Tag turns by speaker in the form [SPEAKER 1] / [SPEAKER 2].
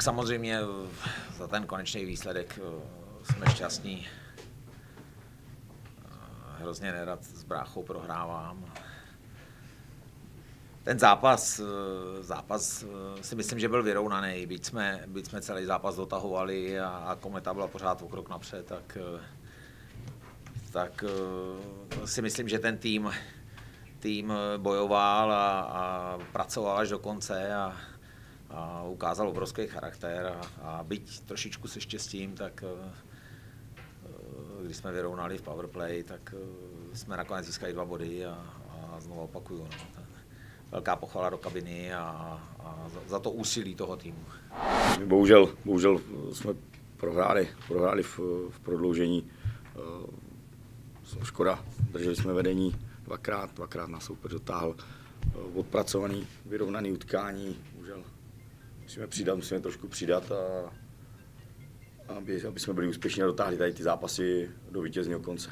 [SPEAKER 1] Tak samozřejmě za ten konečný výsledek jsme šťastní. Hrozně nerad s bráchou prohrávám. Ten zápas, zápas si myslím, že byl vyrovnaný. Byť jsme, byť jsme celý zápas dotahovali a, a Kometa byla pořád o krok napřed, tak, tak si myslím, že ten tým, tým bojoval a, a pracoval až do konce a, a ukázal obrovský charakter a, a byť trošičku se štěstím, tak když jsme vyrovnali v powerplay, tak jsme nakonec získali dva body a, a znovu opakuju. No, velká pochvala do kabiny a, a za, za to úsilí toho týmu.
[SPEAKER 2] Bohužel, bohužel jsme prohráli, prohráli v, v prodloužení. Škoda, drželi jsme vedení dvakrát, dvakrát nás soupeř dotáhl. Odpracovaný, vyrovnaný utkání, musíme přidat, musíme trošku přidat a aby, aby jsme byli úspěšní a dotáhli tady ty zápasy do vítězního konce.